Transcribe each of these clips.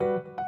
Hi,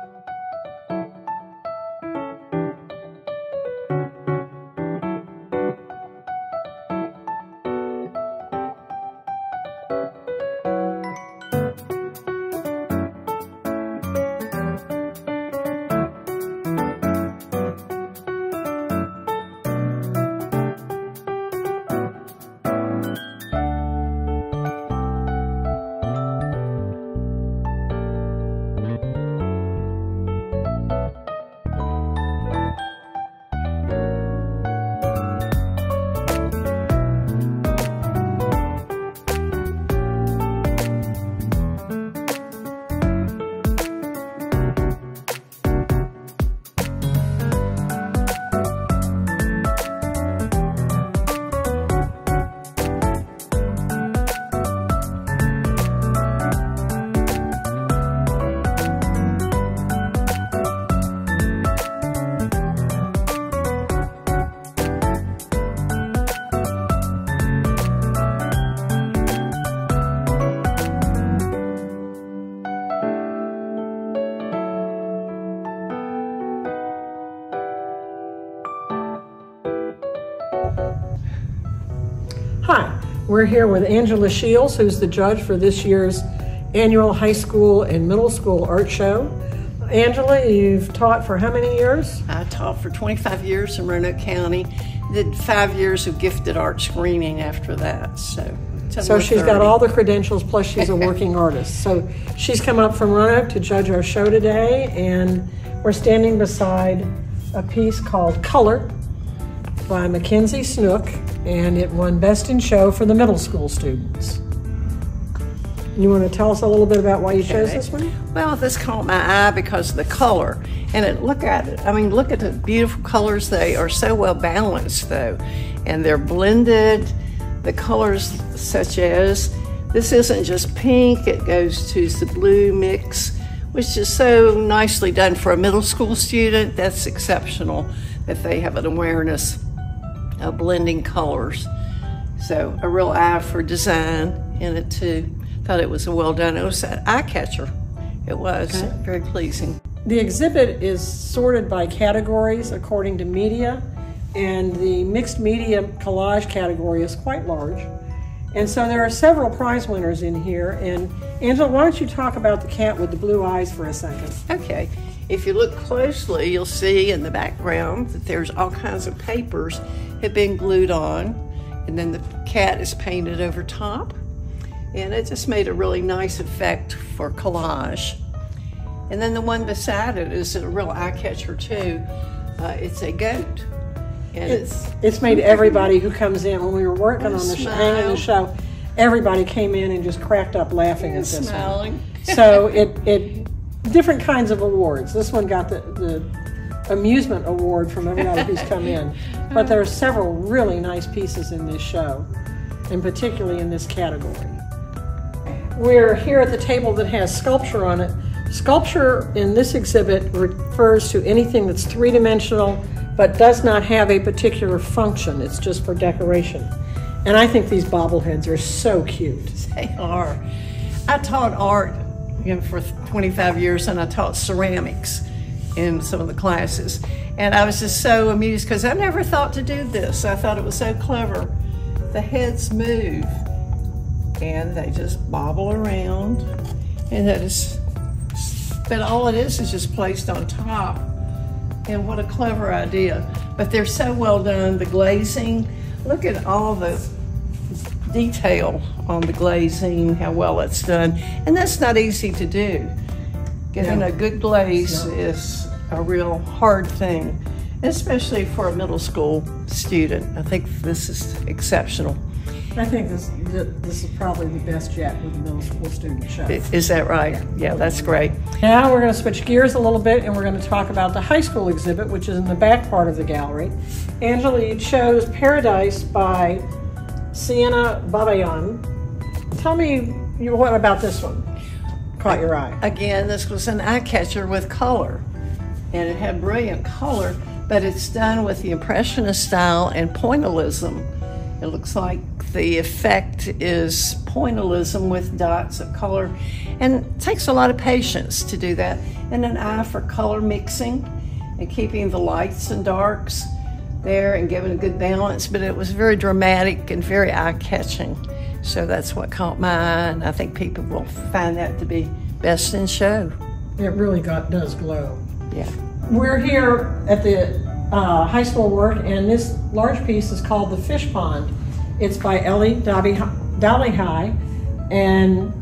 we're here with Angela Shields, who's the judge for this year's annual high school and middle school art show. Angela, you've taught for how many years? I taught for 25 years in Roanoke County. Did five years of gifted art screening after that. So, so she's got all the credentials, plus she's a working artist. So she's come up from Roanoke to judge our show today, and we're standing beside a piece called Color by Mackenzie Snook, and it won Best in Show for the middle school students. You want to tell us a little bit about why you chose this one? Well, this caught my eye because of the color. And it, look at it. I mean, look at the beautiful colors. They are so well balanced, though. And they're blended. The colors, such as this isn't just pink, it goes to the blue mix, which is so nicely done for a middle school student. That's exceptional that they have an awareness of blending colors. So, a real eye for design in it, too. Thought it was a well done. It was an eye catcher. It was very pleasing. The exhibit is sorted by categories according to media, and the mixed media collage category is quite large. And so there are several prize winners in here. And Angela, why don't you talk about the cat with the blue eyes for a second? Okay, if you look closely, you'll see in the background that there's all kinds of papers have been glued on, and then the cat is painted over top. And it just made a really nice effect for collage. And then the one beside it is a real eye catcher too. Uh, it's a goat, and it's It's made everybody who comes in when we were working on the hanging the show. Everybody came in and just cracked up laughing at this one. So it it different kinds of awards. This one got the, the amusement award from everybody who's come in. But there are several really nice pieces in this show, and particularly in this category. We're here at the table that has sculpture on it. Sculpture in this exhibit refers to anything that's three dimensional but does not have a particular function. It's just for decoration. And I think these bobbleheads are so cute. They are. I taught art you know, for 25 years and I taught ceramics in some of the classes. And I was just so amused because I never thought to do this. I thought it was so clever. The heads move and they just bobble around and that is, but all it is is just placed on top. And what a clever idea. But they're so well done. The glazing, look at all the detail on the glazing, how well it's done. And that's not easy to do. Getting a good glaze is a real hard thing, especially for a middle school student. I think this is exceptional. I think this this is probably the best yet with the middle school student show. Is that right? Yeah, that's great. Now we're going to switch gears a little bit and we're going to talk about the high school exhibit, which is in the back part of the gallery. Angela, chose Paradise by Sienna Babayan. Tell me you, what about this one caught your eye? Again, this was an eye catcher with color, and it had brilliant color, but it's done with the Impressionist style and pointillism. It looks like the effect is pointillism with dots of color, and takes a lot of patience to do that, and an eye for color mixing and keeping the lights and darks there and giving a good balance. But it was very dramatic and very eye catching. So that's what caught my eye, and I think people will find that to be best in show. It really got does glow. Yeah. We're here at the uh, high school work, and this large piece is called The Fish Pond. It's by Ellie Dolly High, and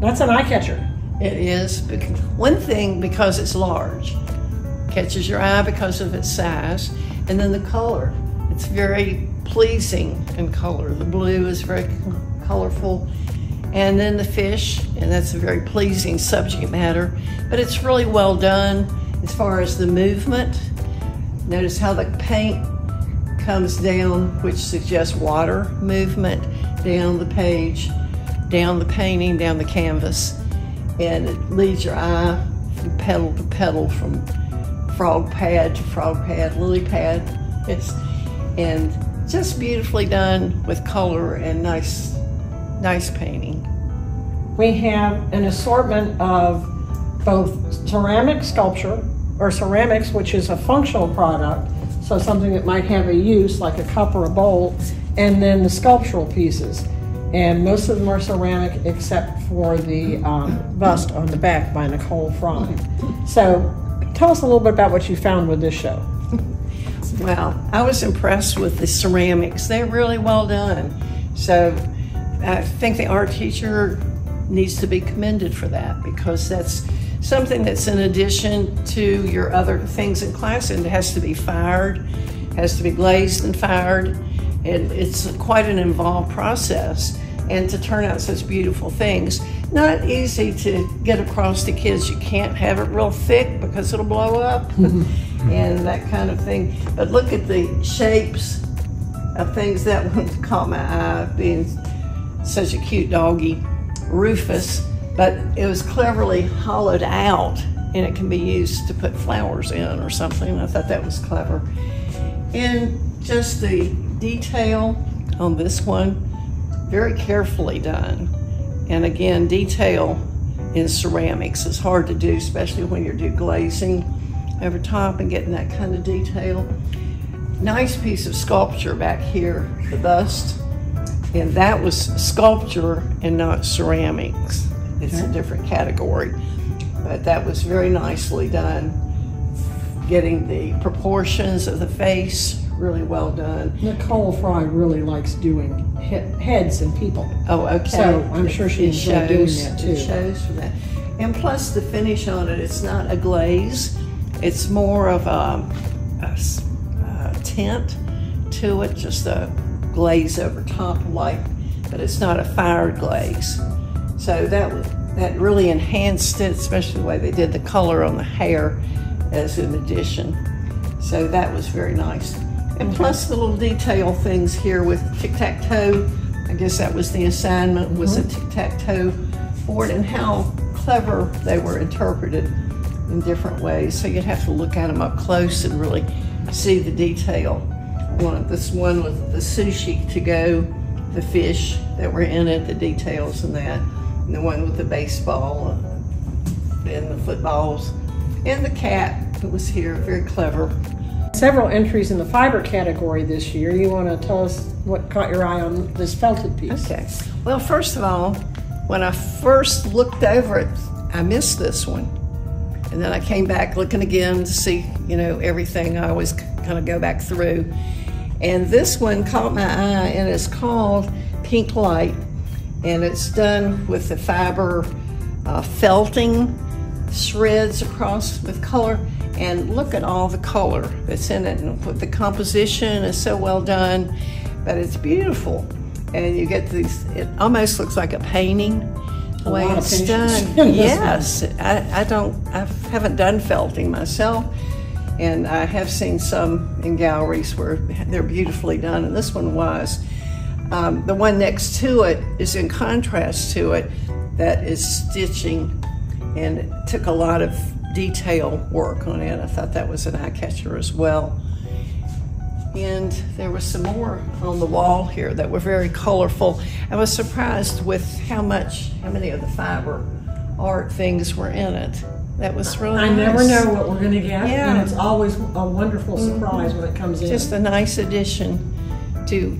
that's an eye catcher. It is. One thing, because it's large, catches your eye because of its size, and then the color. It's very pleasing in color. The blue is very colorful. And then the fish, and that's a very pleasing subject matter. But it's really well done as far as the movement. Notice how the paint comes down, which suggests water movement down the page, down the painting, down the canvas. And it leads your eye from petal to petal, from frog pad to frog pad, lily pad. It's, and just beautifully done with color and nice nice painting. We have an assortment of both ceramic sculpture or ceramics, which is a functional product, so something that might have a use like a cup or a bowl, and then the sculptural pieces. And most of them are ceramic except for the um, bust on the back by Nicole Fry. So tell us a little bit about what you found with this show. Well, I was impressed with the ceramics. They're really well done. So I think the art teacher needs to be commended for that because that's something that's in addition to your other things in class and it has to be fired, has to be glazed and fired. And it's quite an involved process. And to turn out such beautiful things, not easy to get across to kids. You can't have it real thick because it'll blow up and that kind of thing. But look at the shapes of things that one caught my eye being such a cute doggy, Rufus, but it was cleverly hollowed out and it can be used to put flowers in or something. I thought that was clever. And just the detail on this one, very carefully done. And again, detail in ceramics is hard to do, especially when you're doing glazing over top and getting that kind of detail. Nice piece of sculpture back here, the bust and that was sculpture and not ceramics. It's a different category, but that was very nicely done. Getting the proportions of the face really well done. Nicole Fry really likes doing he heads and people. Oh, okay. So I'm sure she enjoyed doing that too. It shows for that. And plus the finish on it, it's not a glaze. It's more of a, a, a tint to it, just a glaze over top like, but it's not a fired glaze. So that that really enhanced it, especially the way they did the color on the hair as an addition. So that was very nice. And plus the little detail things here with tic-tac-toe. I guess that was the assignment was mm-hmm. a tic-tac-toe board and how clever they were interpreted in different ways. So you'd have to look at them up close and really see the detail one, this one with the sushi to go, the fish that were in it, the details and that, and the one with the baseball and the footballs, and the cat that was here, very clever. Several entries in the fiber category this year. You want to tell us what caught your eye on this felted piece? Okay. Well, first of all, when I first looked over it, I missed this one. And then I came back looking again to see, you know, everything. I always kind of go back through. And this one caught my eye and it's called Pink Light. And it's done with the fiber uh, felting shreds across with color. And look at all the color that's in it. And the composition is so well done, but it's beautiful. And you get these, it almost looks like a painting the way it's done. yes, I, I don't, I haven't done felting myself and I have seen some in galleries where they're beautifully done, and this one was. Um, the one next to it is in contrast to it, that is stitching, and it took a lot of detail work on it. I thought that was an eye catcher as well. And there was some more on the wall here that were very colorful. I was surprised with how much, how many of the fiber art things were in it. That was really I never know what we're going to get, Yeah. Mm-hmm. and it's always a wonderful surprise when it comes in. Just a nice addition to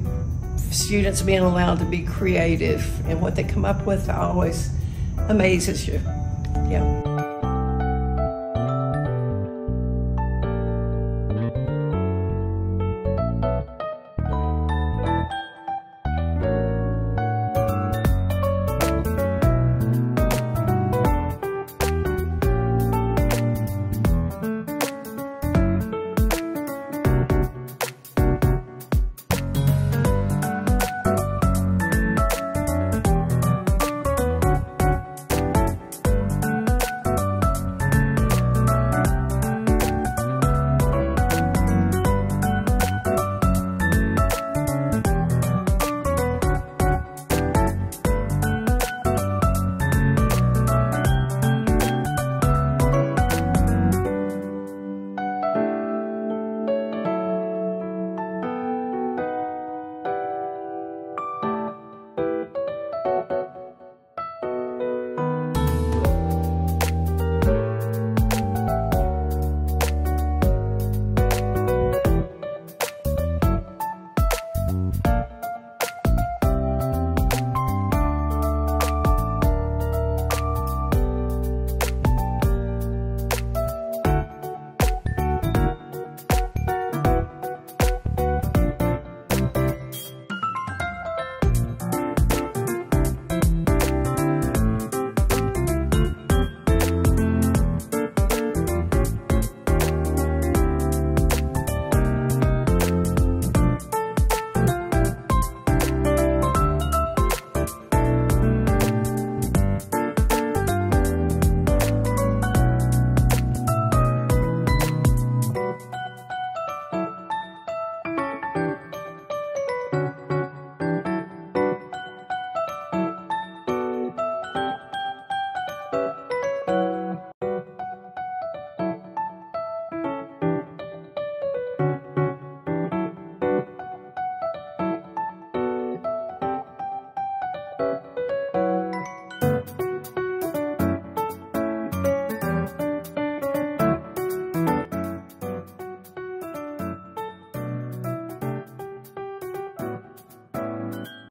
students being allowed to be creative and what they come up with always amazes you. Yeah.